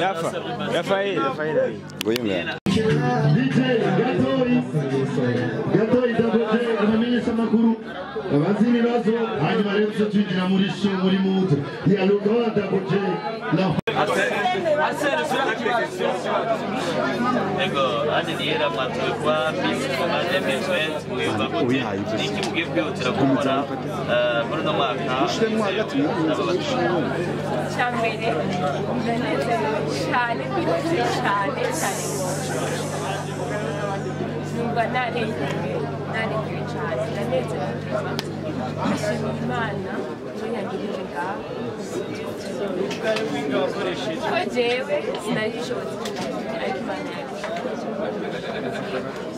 Yafa. Yafa hii, yafa hii. Goyunga. DJ Gatoi. Muri show muri mutwe. Mwiyumva gute niki mugiye kwihutira gukora muri uno mwaka n'aba batumiwe icya mbere ndanezerewe cyane rwose cyane cyane numva narengewe narengewe cyane ndanezerewe ndashimira imana ngaho ko jewe sinari bishobotse ariko imana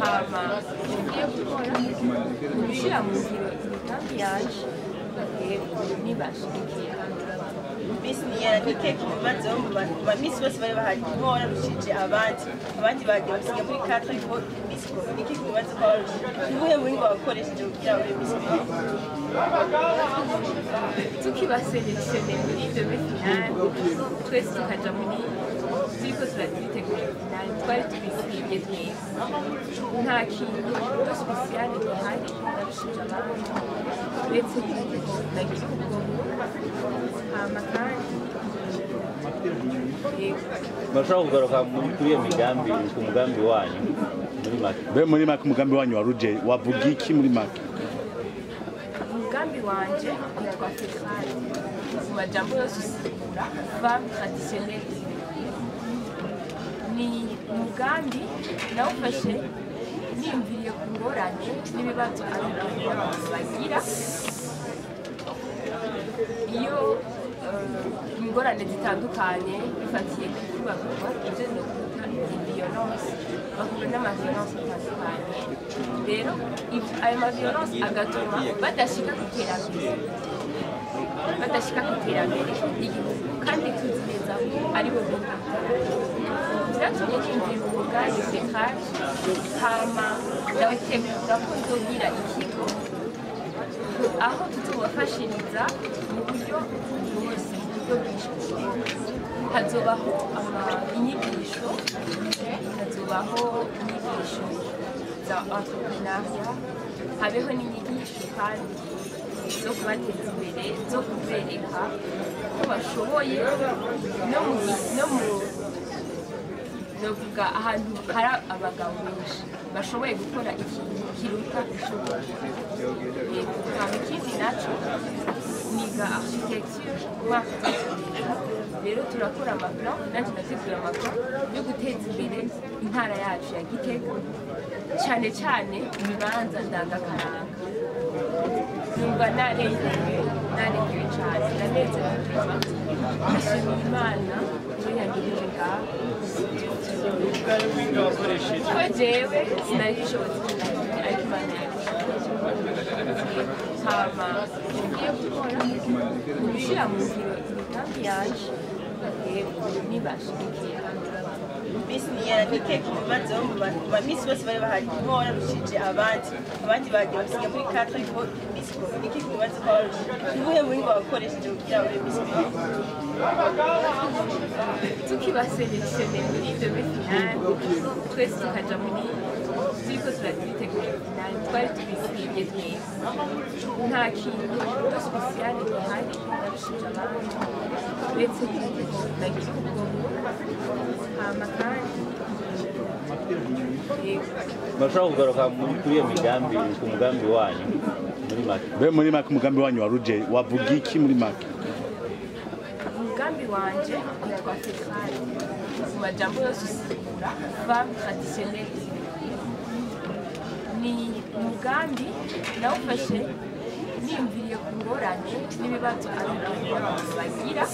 hama ngiye gukora gushyira mu ngiro imigambi yaje yego nibashigikiye Miss Niera ni keke ibibazo mu bantu ba Miss bose bari bahari nkora rushije abandi abandi bagiye basiga muri katre ko Miss ko ni keke ibibazo ko ubuhe buhinga wakoresheje kugira ube Miss tukibaselekisione muri demi finale twese tukaja muri turiko turatitegura finale twari tubisibye twese nta kintu to spesiyale gihari ndarushije abandi uretse nagira ubwonko hama kandi yego kugaruka muri- kuri iyo migambi ku mugambi wanyu muri make Be muri make umugambi wanyu wa Ruje wavuga iki muri make? Umugambi wanje witwa fekari mu majambo yose usigura femme traditionnelle. Ni umugambi nawufashe nimviriye ku ngorane n'ibibazo abagabo bagira iyo eh, ingorane zitandukanye bifatiye ku ibyo violence bahura n'amaviolence atandukanye rero ayo maviolence agatuma badashika ku iterambere badashika ku iterambere ry'igihugu kandi tuzi neza ko ari bo bunga byatumye ninjira umugambi fekari hama ndabategura ko nzogira ikigo aho tuzobafashiriza mu buryo bwose mu buryo bwinshi hazobaho ama- inyigisho. Hazobaho inyigisho za entrepreneuria habeho n'inyigisho kandi zo kubateza imbere zo kubereka ko bashoboye no mu novuga ahantu hari abagabo benshi. Bashoboye gukora ikintu kiruta ishobora yego ikindi niga architecture. Umwaka rero turakora amaplan nanjye ndategura amaplan yo guteza imbere intara yacu ya gitega cyane cyane ibibanza ndangakaranga numva narengewe narengewe cyane ndanezerewe ndashimira imana iyo yangirije ngaho ko jewe sinari bishobotse ariko imana yabishoboye hama gushyira mu ngiro imigambi yaje yego eh, ntibashyigikiye miss niyera ni keke mu mazi bo mu bamisi bose bari bahari nibo wararushije abandi. Abandi bagiye basiga muri kata ariko miss ni keke mu mazi ko warushije ntibuhe muri ngo wakoresheje kugira ngo miss tukibaseleksione muri demi finale twese tukaja muri turiko turatitegura finale twari tubisibye twese nta kintu to spesiyale gihari ndarushije abandi uretse nagira ubwonko hama kandi bashobora kugaruka kuri iyo migambi ku mugambi wanyu muri make Be muri make umugambi wanyu wa Ruje wavuga iki muri make? umugambi wanje witwa fekari mu majambo yose usigura femme traditionnelle ni umugambi nawufashe niyumviriye ku ngorane n'ibibazo abagabo bagira.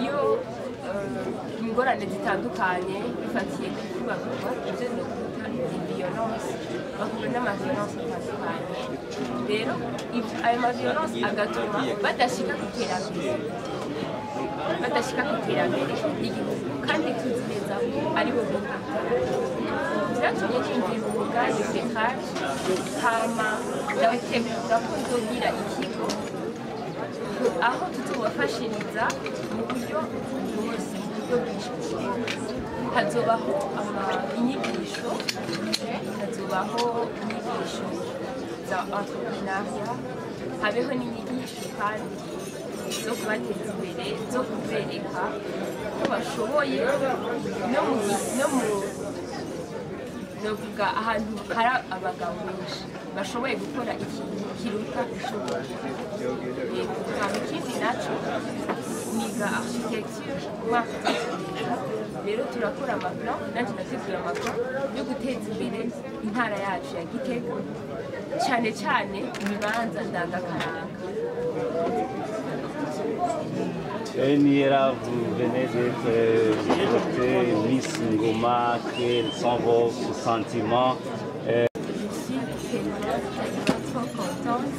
Iyo eh, ingorane zitandukanye bifatiye ku kubagurwa ibyo ni ukuta violence bahura n'amaviolence atandukanye. Rero ayo maviolence agatuma badashika ku iterambere. Badashika ku iterambere ry'igihugu. Kandi tuzi ko ari bo byatumye ninjira umugambi fekari hama ndabategura ko nzogira ikigo aho tutubafashiriza mu buryo bwose mu buryo bwinshi hazobaho inyigisho hazobaho inyigisho za entrepreneuria habeho n'inyigisho kandi zo kubateza imbere zo kubereka ko bashoboye. No mu no mu novuga ahantu hari abagabo benshi bashoboye gukora ikintu kiruta ishoboye hama ikindi naco niga architecture marketing rero turakora amaplan nanjye nategura amaplan yo guteza imbere intara yacu ya gitega. Cyane cyane ibibanza ndangakaranga. Niera, vous venez d'être votée Miss Ngoma. Quels sont vos sentiments Euh, Je suis trop contente.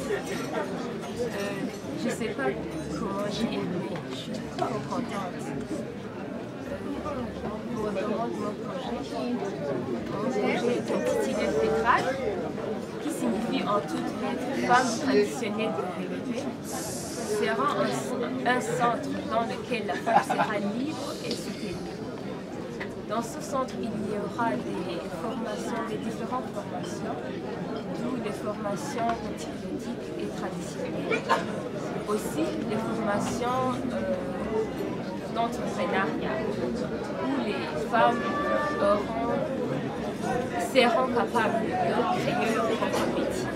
Euh, je sais pas comment j'ai aimé, je suis trop contente. Euh, pour le moment de mon projet, mon projet est intitulé Fétral, qui signifie en toute lettres femme traditionnelle développée. Sera un, centre dans lequel la femme sera libre et soutenue. Dans ce centre, il y aura des formations, des différentes formations, d'où les formations patriotiques et traditionnelles. Aussi, les formations euh, d'entrepreneuriat, où les femmes auront, seront capables de créer leur propre métier.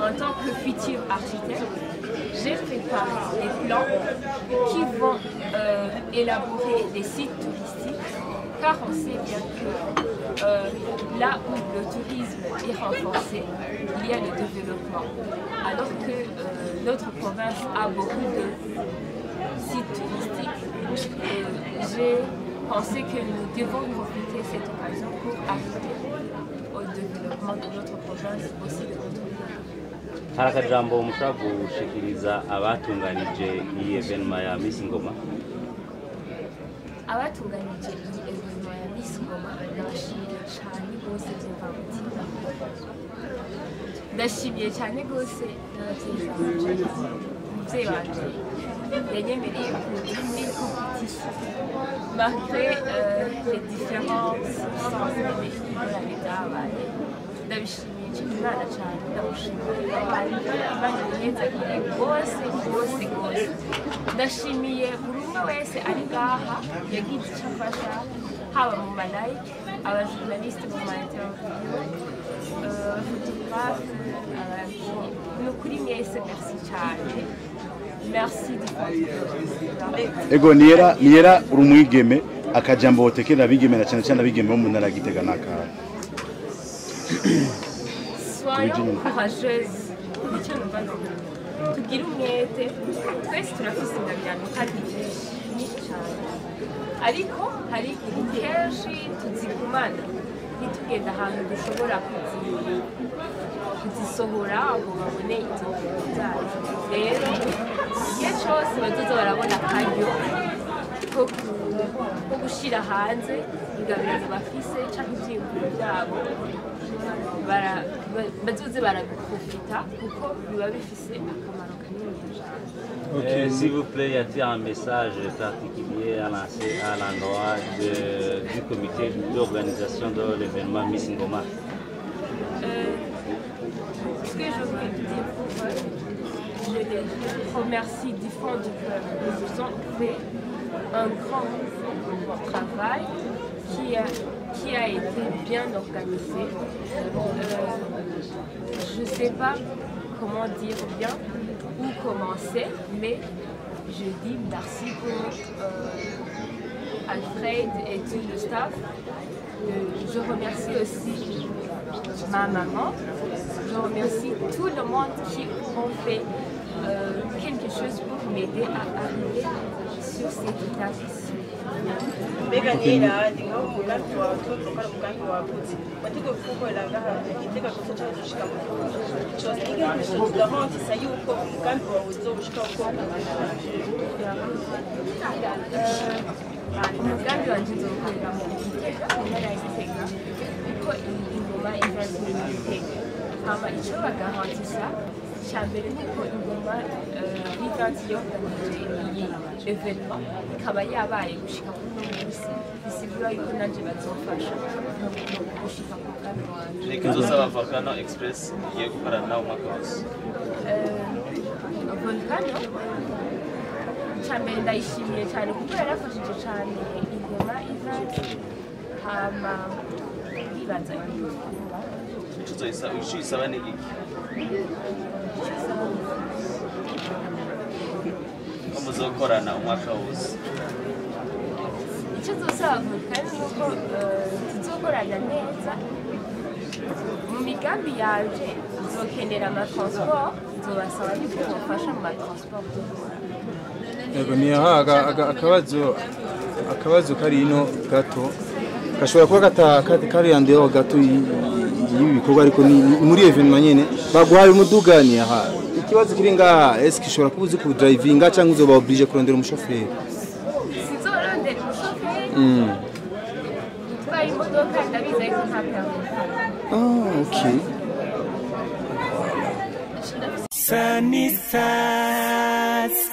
En tant que futur architecte, j'ai préparé des plans qui vont euh, élaborer des sites touristiques, car on sait bien que euh, là où le tourisme est renforcé, il y a le développement. Alors que euh, notre province a beaucoup de sites touristiques, j'ai pensé que nous devons profiter de cette occasion pour arriver au développement de notre province, aussi de notre pays. hari akajambo mushobora gushikiriza abatunganije iyi evenema ya Miss Ngoma. Abatunganije iyi evenema ya Miss Ngoma cyane rwose by'imvamutima ndashimiye cyane rwose n'ababyeyi banje umubyeyi wanje yanyemereye kuza competition. Malgré euh, les différences ingorane zabaye ndabishimiye nshima imana cyane ndamushimiye imana imyenzagire rwose rwose rwose. Ndashimiye buri umwe wese ari ngaha yagize icyo afasha haba mu malayike abajournaliste mu ma interview abafotographe ababyinnyi ni ukuri mwese merci cyane. Ego niyera uri umwigeme akajambo abigeme na cyane cyane abigeme bo mu ntara ya gitega tugire umwete. Twese turafise ingabirano kandi nyinshi nyinshi cyane. Ariko hari igihe kenshi tuzigumana. Ntitugende ahantu dushobora kuzi- kuzisohora ngo babone izo ngero zacu rero igihe cyose bazoza barabona akaryo ko ku- ko gushyira hanze ingabirano bafise cyangwa ibyiyumviro byabo bara- ba- bazoze barabifita kuko biba bifise akamaro kanini cyane Euh, S'il vous plaît, y a-t-il un message particulier à lancer à l'endroit du comité d'organisation de l'événement Miss Ngoma Euh, ce que je les remercie du fond du cœur. Ils ont fait un grand travail qui a, qui a été bien organisé. Euh, je ne sais pas comment dire bien où commencer, mais je dis merci pour euh, Alfred et tout le staff. Euh, je remercie aussi ma maman. Je remercie tout le monde qui ont fait euh, quelque chose pour m'aider à arriver sur cette étape ici. mbega nera ndi nkaho umugambi wawe tuvuga ko ari umugambi wagutse wateguye kuwukorera ngaha igitega gusa cyangwa ushika mu gihugu cyose igihe tugahontisa yuko umugambi wawe uzobushika uko umugambi wanjye uzokorera mu gitega mu ntara ya gitega kuko iyi ingoma iva ziri mu gitega hama icyo bagahantisa cya mbere ni uko ingoma yoganije iyi evenema ikaba yabaye gushika kuri uno munsi bisigura yuko nanje bazofasha gushika ku mugambi wanje reka izosaba volcano express igiye gukorana nawe umwaka wose volcano cyambere ndayishimiye cyane kuko yarafashije cyane ingoma event hama bibaza icyo uyisaba ni iki ko muzokorana umwaka wose icyo volcano ni uko tuzokorana neza mu migambi yaje tuzokenera amatransport nzobasaba yuko bofasha mu matransport yego ni aha aga- aga- akabazo akabazo kari ino gato gashobora kuba kata- kata- kari yandeho gato y'ibi bikorwa ariko muri iyo vintu nyine baguhaye umudugani aha. Ikibazo kiri ngaha esike ushobora kuba uzi kudurayivinga cyangwa uzoba oburije kurondera umushoferi? Sunny hmm. ah, Sass